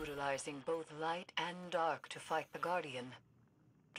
utilizing both light and dark to fight the Guardian.